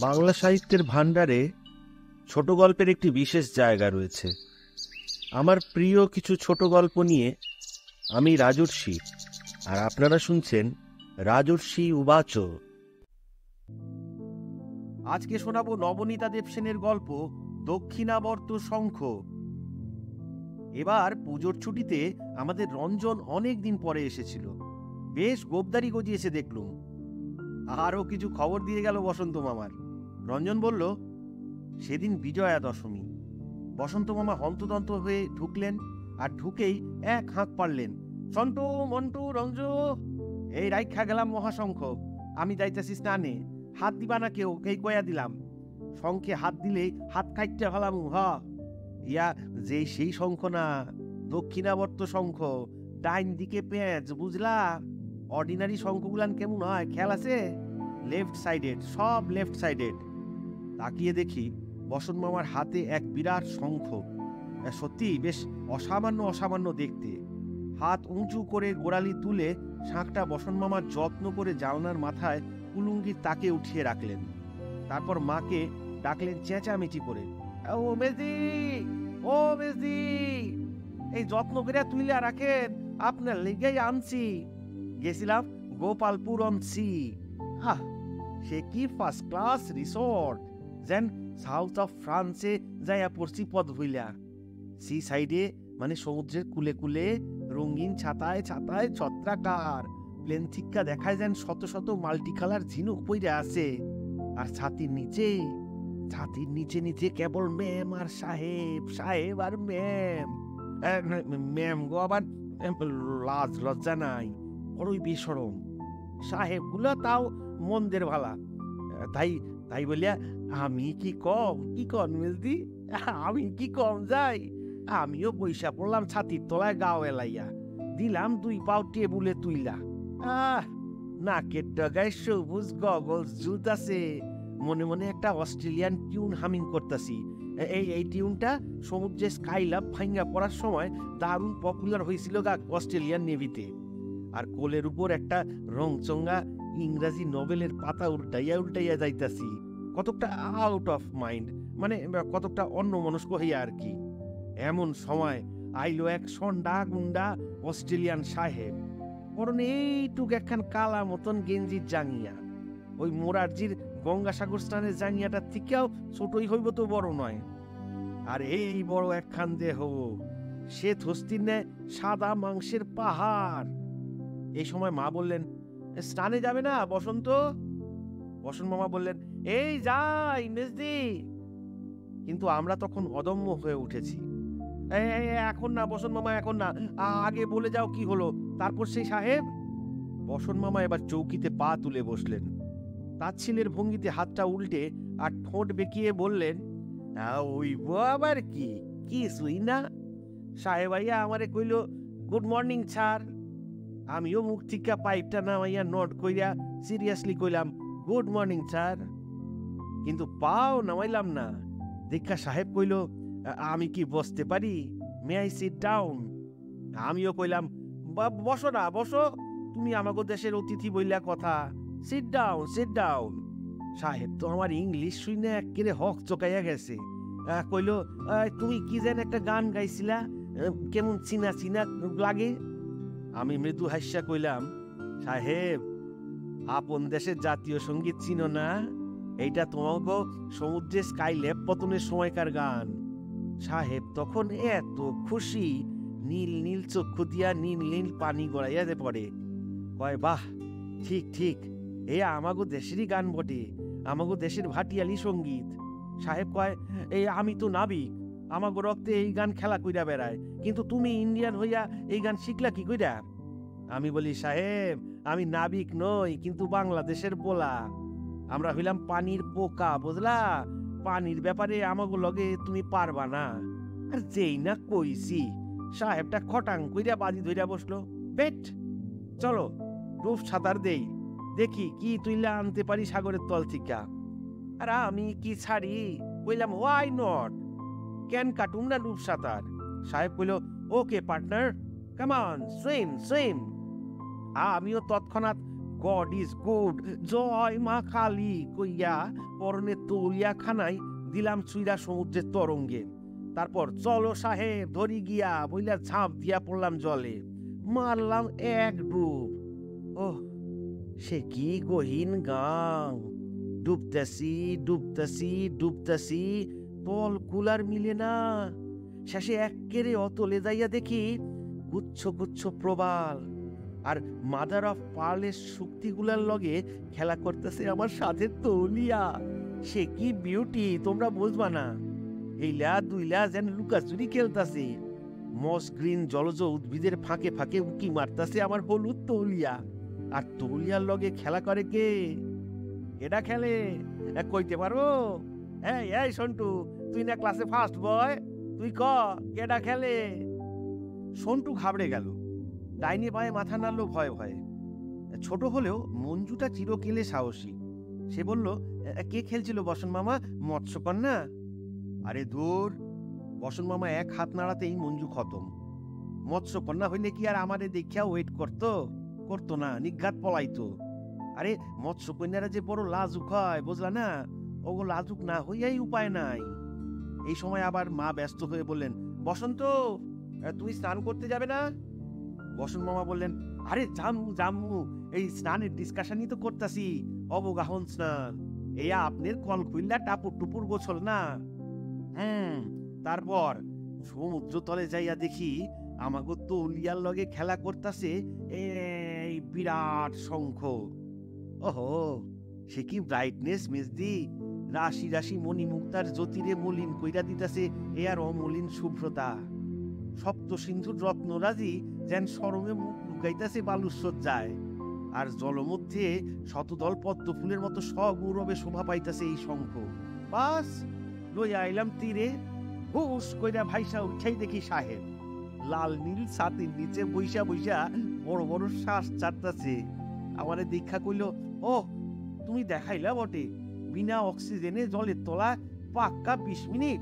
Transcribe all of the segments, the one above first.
বাংলা সাহিত্যের ভাণ্ডারে ছোট গল্পের একটি বিশেষ জায়গা রয়েছে। আমার প্রিয় কিছু ছোট গল্প নিয়ে আমি রাজর্ষি, আর আপনারা শুনছেন রাজর্ষি উবাচ। আজকে শোনাবো নবনীতা দেবসেনের গল্প, দক্ষিণাবর্ত শঙ্খ। এবার পুজোর ছুটিতে আমাদের রঞ্জন অনেক দিন পরে এসেছিল। বেশ গোবদারি গজিয়েছে দেখলুম। আরও কিছু খবর দিয়ে গেল বসন্ত মামার। রঞ্জন বলল, সেদিন বিজয়া দশমী বসন্ত মামা হন্তদন্ত হয়ে ঢুকলেন আর ঢুকেই এক হাঁক পারলেন সন্টু মন্টু, রঞ্জ, এই রাইখা গেলাম মহাশঙ্খ। আমি যাইতেছি স্নানে। হাত দিবা না কেউ, এই কয়া দিলাম। শঙ্খে হাত দিলে হাত কাইটতে ফেলাম হ ইয়া যে সেই শঙ্খ না, দক্ষিণাবর্ত শঙ্খ। ডাইন দিকে পেঁচ বুঝলা? অর্ডিনারি শঙ্খগুলান কেমন হয়? খেয়াল আছে? লেফট সাইডেড সব লেফট সাইডেড তাকিয়ে দেখি বসন্ত মামার হাতে এক বিরাট শঙ্খ। সত্যি বেশ অসামান্য অসামান্য দেখতে। হাত উঁচু করে গোড়ালি তুলে শাঁখটা বসন্ত মামার যত্ন করে জানলার মাথায় কুলুঙ্গির তাকে উঠিয়ে রাখলেন। তারপর মাকে ডাকলেন চেঁচামেচি করে ও মেজদি ও মেজদি, এই যত্ন করে তুইলা রাখেন, আপনার লেগেই আনছি। গেছিলাম গোপালপুরম সি। হা, সে কি ফার্স্ট ক্লাস রিসোর্ট যেন সাউথ অফ ফ্রান্সে যাইয়া পড়ছি পদ হইলা। সি সাইডে মানে সমুদ্রের কুলে কুলে, রঙিন ছাতায় ছাতায় ছত্রাকার প্লেন থিক্কা দেখায় যেন শত শত মাল্টি কালার ঝিনুক পইরা আছে। আর ছাতির নিচে ছাতির নিচে নিচে কেবল ম্যাম আর সাহেব সাহেব আর ম্যাম ম্যাম গো আবার লাজ লজ্জা নাই। বড়ই বেসরম সাহেবগুলো তাও মন্দের ভালা। তাই তাই বলিয়া, আমি কি কম? কি কন মেজদি আমি কি কম যাই? আমিও বৈশা পড়লাম ছাতির তলায় গাও এলাইয়া। দিলাম দুই পাও টেবুলে তুইলা। আহ, নাকের ডগায় সবুজ গগলস জুত আছে মনে মনে একটা অস্ট্রেলিয়ান টিউন হামিং করতেছি। এই এই টিউনটা সমুদ্রে স্কাইলাভ ভাঙ্গা পড়ার সময় দারুণ পপুলার হয়েছিল গা অস্ট্রেলিয়ান নেভিতে। আর কোলের উপর একটা রংচঙ্গা ইংরাজি নোবেলের পাতা উল্টাইয়া উল্টাইয়া যাইতাছি। কতকটা আউট অফ মাইন্ড মানে কতকটা অন্য মনস্ক হইয়া আর কি। এমন সময় আইলো এক সন্ডা গুন্ডা অস্ট্রেলিয়ান সাহেব। পরনে এইটুক একখান কালা মতন গেঞ্জির জাঙ্গিয়া। ওই মোরারজির গঙ্গাসাগর স্নানের জাঙ্গিয়াটার থেকেও ছোটই হইব তো বড় নয়। আর এই বড় একখান দেহ সে থস্তির নেয় সাদা মাংসের পাহাড়। এই সময় মা বললেন স্নানে যাবে না বসন্ত? বসন্ত মামা বললেন এই যাই মেজদি কিন্তু আমরা তখন অদম্য হয়ে উঠেছি। "এই, এই, এই, এখন না বসন্ত মামা এখন না আগে বলে যাও কি হলো তারপর সেই সাহেব? বসন্ত মামা এবার চৌকিতে পা তুলে বসলেন। তাচ্ছিলের ভঙ্গিতে হাতটা উল্টে আর ঠোঁট বেঁকিয়ে বললেন "আ, ওই আবার কি? কিছুই না? সাহেব আইয়া আমারে কইল গুড মর্নিং স্যার। আমিও মুখ থেকে পাইপটা নামাইয়া নোট কইরা সিরিয়াসলি কইলাম গুড মর্নিং স্যার কিন্তু পাও নামাইলাম না। দীক্ষা সাহেব কইল আমি কি বসতে পারি? মে আই সিট ডাউন আমিও কইলাম "বা- বসো না বসো। তুমি আমাগো দেশের অতিথি বইলা কথা। সিট ডাউন সিট ডাউন সাহেব তো আমার ইংলিশ শুনে একেবারে হক চকাইয়া গেছে। কইলো "আহ, তুমি কি যেন একটা গান গাইছিলা? কেমন চিনা চিনা লাগে? আমি মৃদু হাস্যা কইলাম, সাহেব, আপন দেশের জাতীয় সংগীত চিনো না? এইটা তোমাকে সমুদ্রে স্কাই ল্যাব পতনের সময়কার গান। সাহেব তখন এত খুশি, নীল নীল চক্ষু দিয়া নীল নীল পানি গড়াইয়া যে পড়ে। কয়, বাহ, ঠিক ঠিক, এ আমাগো দেশেরই গান বটে, আমাগো দেশের ভাটিয়ালি সংগীত। সাহেব কয় এই আমি তো নাবিক আমাগো রক্তে এই গান খেলা কইরা বেড়ায়, কিন্তু তুমি ইন্ডিয়ান হইয়া এই গান শিখলা কি কইরা? আমি বলি, সাহেব, আমি নাবিক নই, কিন্তু বাংলাদেশের পোলা। আমরা হইলাম পানির পোকা, বুঝলা? পানির ব্যাপারে আমাগো লগে তুমি পারবা না। আর যেই না কইছি, সাহেবটা খটাং কইরা বাজি ধইরা বসল। বেট, চলো রূপ সাঁতার দেই। দেখি কি তুইলা আনতে পারি সাগরের তল থিকা। আর আমি কি ছাড়ি? কইলাম ওয়াই নট ক্যান কাটুম না রূপ সাঁতার? সাহেব কইল, okay partner come on swim swim আমিও তৎক্ষণাৎ গড ইজ গুড জয় মা কালী কইয়া পরনে তলিয়া খানাই দিলাম চুইরা সমুদ্রের তরঙ্গে। তারপর চলো সাহেব, ধরি গিয়া বইলা ঝাঁপ দিয়া পড়লাম জলে। মারলাম এক ডুব। ওহ, সে কি গহীন গাং ডুবতেছি ডুবতেছি ডুবতেছি তল কুলার মিলে না। শেষে একেরে অতলে যাইয়া দেখি গুচ্ছ গুচ্ছ প্রবাল। আর মাদার অফ পার্লের শক্তিগুলার লগে খেলা করতেছে আমার সাথে তলিয়া। সে কি বিউটি, তোমরা বুঝবা না। এইলা দুইলা যেন লুকাচুরি খেলতাছে। মস গ্রিন জলজ উদ্ভিদের ফাঁকে ফাঁকে উকি মারতাছে আমার হলুদ তলিয়া। আর তলিয়ার লগে খেলা করে কে? এটা খেলে। কইতে পারো? এই এই সন্টু, তুই না ক্লাসে ফার্স্ট বয় তুই ক, কেডা খেলে? সন্টু ঘাবড়ে গেল। ডাইনি পায়ে মাথা নাড়লো ভয়ে ভয়ে। ছোট হলেও মঞ্জুটা চিরকেলে সাহসী। সে বলল কে খেলছিল বসন মামা? মৎস্যকন্যা? আরে দূর, বসন মামা এক হাত নাড়াতেই মঞ্জু খতম। মৎস্যকন্যা হইলে কি আর আমারে দেখিয়া ওয়েট করতো? করতো না, নিঘাত পলাইতো। আরে মৎস্যকন্যারা যে বড় লাজুক হয়, বুঝলা না? ওগো লাজুক না, হইয়াই উপায় নাই। এই সময় আবার মা ব্যস্ত হয়ে বললেন, বসন্ত তুমি স্নান করতে যাবে না? বসন্ত মামা বললেন, আরে, জামু জামু, এই স্নানের ডিসকাশনই তো করতাছি, অবগাহন স্নান। এই আপনার কল খুললা টাপুর টুপুর গোছল না? হুম, তারপর সমুদ্র তলে যাইয়া দেখি আমাকে তলিয়ার লগে খেলা করতাছে এই বিরাট শঙ্খ। ওহো, সে কি ব্রাইটনেস মিস মেজদি রাশি রাশি মণিমুক্তার জ্যোতিরে মলিন কইরা দিতাছে, এ আর অমলিন শুভ্রতা। সপ্ত সিন্ধুর রত্নরাজি যেন সরমে মুখ লুকাইতাছে বালুসজ্জায়। আর জলমধ্যে শতদল পদ্ম ফুলের মতো সগৌরবে শোভা পাইতাছে এই শঙ্খ। বাস লইয়া আইলাম তীরে হুস কইরা ভাইসা উঠাই দেখি সাহেব। লাল নীল ছাতির নিচে বইসা বইসা বড় বড় শ্বাস চাটতাছে আমারে দীক্ষা কইল ও তুমি দেখাইলা বটে বিনা অক্সিজেনে জলের তলা পাক্কা বিশ মিনিট।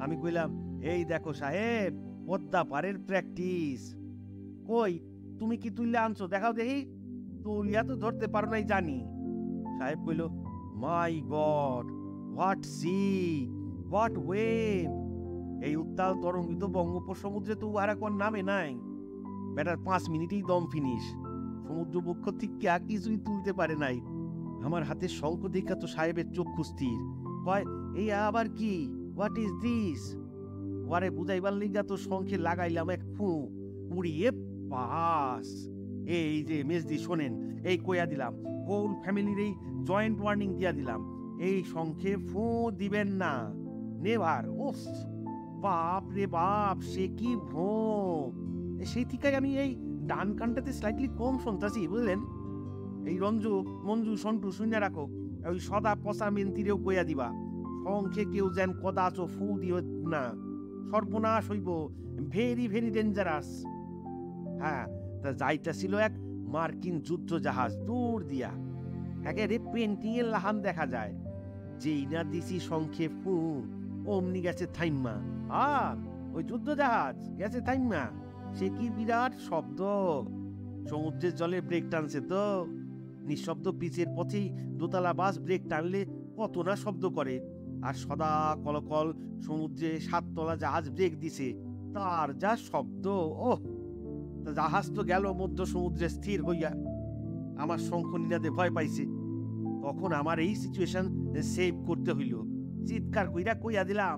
আমি কইলাম, এই দেখো সাহেব পদ্মা পারের প্র্যাকটিস। কই, তুমি কি তুললে আনছো? দেখাও দেখি। তুলিয়া তো ধরতে পারো নাই, জানি। সাহেব কইল, my God, what sea what wave. এই উত্তাল তরঙ্গিত বঙ্গোপসমুদ্রে তো উহারা কোন নামে নাই। বেটার পাঁচ মিনিটেই দম ফিনিশ। সমুদ্র বক্ষ থেকে আর কিছুই তুলতে পারে নাই। আমার হাতে শঙ্খ দেখা তো সাহেবের চক্ষু স্থির। কয়, এই আবার কি? হোয়াট ইজ দিস ওয়ারে বুঝাইবার লিগা তো শঙ্খে লাগাইলাম এক ফু উড়িয়ে পাস এই যে মেজদি, শোনেন, এই কইয়া দিলাম। কোল ফ্যামিলির এই জয়েন্ট ওয়ার্নিং দিয়া দিলাম। এই শঙ্খে ফু দিবেন না। নেভার, উফ! বাপ রে বাপ, সে কি ভো? সেই থেকে আমি এই ডান কানটাতে স্লাইটলি কম শুনতাছি, বুঝলেন? এই রঞ্জু, মঞ্জু, সন্টু শুনে রাখো, ওই সদা পচা মেন্তিরেও কইয়া দিবা শঙ্খে কেউ যেন কদাচ ফু দিও না। সর্বনাশ হইব, ভেরি ভেরি ডেঞ্জারাস। হ্যাঁ তা যাইটা ছিল এক মার্কিন যুদ্ধ জাহাজ দূর দিয়া। একেবারে পেন্টিং এর লাহান দেখা যায়, যেই না দিছি শঙ্খে ফু, অমনি গেছে থাইম্মা। আ ওই যুদ্ধ জাহাজ গেছে থাইম্মা, সে কি বিরাট শব্দ? সমুদ্রের জলে ব্রেক টানছে তো। নিঃশব্দ পিচের পথেই দোতলা বাস ব্রেক টানলে কত না শব্দ করে। আর সদা কলকল সমুদ্রে সাততলা জাহাজ ব্রেক দিছে, তার যা শব্দ তা জাহাজ তো গেল মধ্য সমুদ্রে স্থির হইয়া। আমার শঙ্খ নিনাদে ভয় পাইছে। তখন আমার এই সিচুয়েশন সেভ করতে হইল। চিৎকার কইরা কইয়া দিলাম,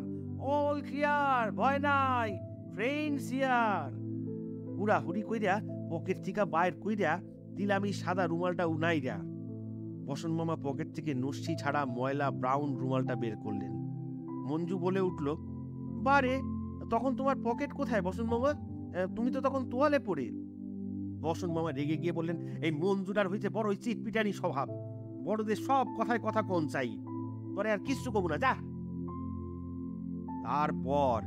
অল ক্লিয়ার, ভয় নাই, ফ্রেন্ডস ইয়ার হুড়াহুড়ি কইরা, পকেট থেকে বাইর কইরা দিলাম সাদা রুমালটা উনাইরা বসন মামা পকেট থেকে নস্যি ছাড়া ময়লা ব্রাউন রুমালটা বের করলেন। মঞ্জু বলে উঠল বারে তখন তোমার পকেট কোথায় বসন মামা? তুমি তো তখন তোয়ালে পড়ে। বসন মামা রেগে গিয়ে বললেন, এই মঞ্জুরার হয়েছে বড় ওই চিটপিটানি স্বভাব। বড়দের সব কথায় কথা কোন চাই। পরে আর কিচ্ছু কবু না, যা। তারপর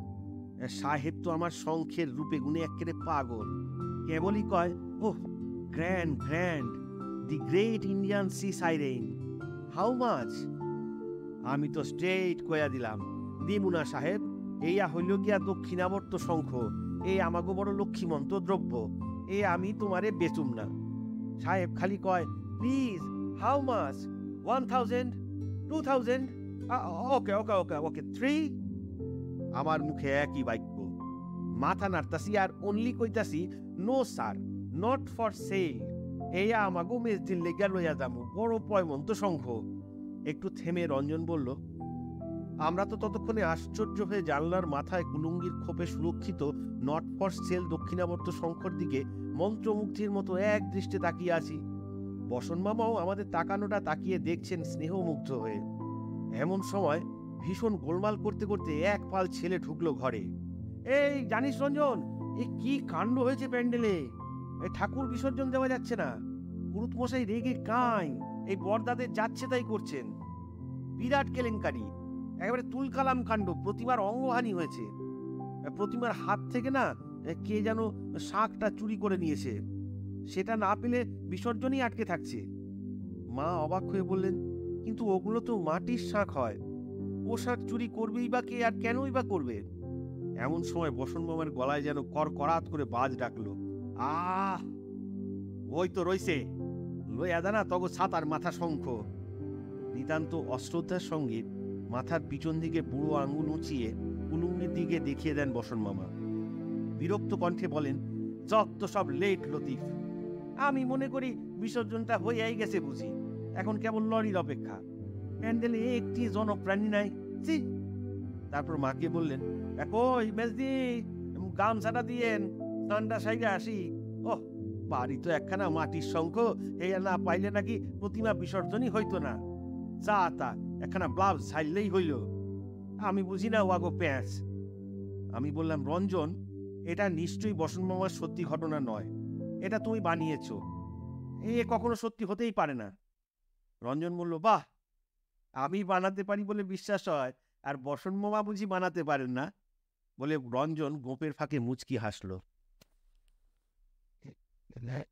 সাহেব তো আমার শঙ্খের রূপে গুণে একেবারে পাগল। কেবলই কয়, oh grand grand the great Indian sea siren how much আমি তো স্ট্রেট কয়া দিলাম। দিমুনা সাহেব, এইয়া হইল গিয়া দক্ষিণাবর্ত শঙ্খ। এই আমাগো বড় লক্ষ্মীমন্ত দ্রব্য। এ আমি তোমারে বেচুম না। সাহেব খালি কয় please how much one thousand two thousand okay okay okay okay three আমার মুখে একই বাক্য। মাথা নাড়তাছি আর অনলি কইতাছি no sir not for sale এই আমাগো মেজ দিন লেগা লইয়া যাব বড় পয়মন্ত শঙ্খ একটু থেমে রঞ্জন বলল, আমরা তো ততক্ষণে আশ্চর্য হয়ে জানলার মাথায় কুলুঙ্গির খোপে সুরক্ষিত নট ফর সেল দক্ষিণাবর্ত শঙ্খর দিকে মন্ত্রমুগ্ধের মতো এক দৃষ্টে তাকিয়ে আছি। বসন মামাও আমাদের তাকানোটা তাকিয়ে দেখছেন স্নেহমুগ্ধ হয়ে। এমন সময় ভীষণ গোলমাল করতে করতে এক পাল ছেলে ঢুকলো ঘরে। এই, জানিস রঞ্জন, এ কি কাণ্ড হয়েছে প্যান্ডেলে? এই ঠাকুর বিসর্জন দেওয়া যাচ্ছে না। পুরুত মশাই রেগে কাঁই। এই বরদাদের যাচ্ছে তাই করছেন। বিরাট কেলেঙ্কারি। একেবারে তুলকালাম কাণ্ড। প্রতিমার অঙ্গহানি হয়েছে। প্রতিমার হাত থেকে না কে যেন শাঁখটা চুরি করে নিয়েছে। সেটা না পেলে বিসর্জনই আটকে থাকছে। মা অবাক হয়ে বললেন, কিন্তু ওগুলো তো মাটির শাঁখ হয়। ও শাঁখ চুরি করবেই বা কে আর কেনই বা করবে? এমন সময় বসন মামার গলায় যেন কর করাত করে বাজ ডাকলো। আহ, ওই তো রইছে। লইয়া দানা তগো ছাতার মাথা শঙ্খ। নিতান্ত অশ্রদ্ধার সঙ্গে মাথার পিছন দিকে বুড়ো আঙ্গুল উঁচিয়ে কুলুঙ্গির দিকে দেখিয়ে দেন বসন মামা। বিরক্ত কণ্ঠে বলেন, যত সব লেট লতিফ। আমি মনে করি বিসর্জনটা হয়েই গেছে বুঝি। এখন কেবল লরির অপেক্ষা। প্যান্ডেলে একটি জনপ্রাণী নাই। ছি! তারপর মাকে বললেন কই মেজদি গামছাটা দিয়েন। ঠান্ডা সাইডে আসি। ওহ, বাড়ি তো একখানা মাটির শঙ্খ এই না পাইলে নাকি প্রতিমা বিসর্জনই হইতো না। চা তা, একখানা ব্লাউজ ছাইলেই হইল। আমি বুঝি না, ওয়াগো প্যাঁচ। আমি বললাম, রঞ্জন, এটা নিশ্চয়ই বসন্ত মামার সত্যি ঘটনা নয়। এটা তুমি বানিয়েছ। এ কখনো সত্যি হতেই পারে না। রঞ্জন বলল, বাহ, আমি বানাতে পারি বলে বিশ্বাস হয়, আর বসন মামা বুঝি বানাতে পারেন না? বলে রঞ্জন গোপের ফাঁকে মুচকি হাসলো। than that.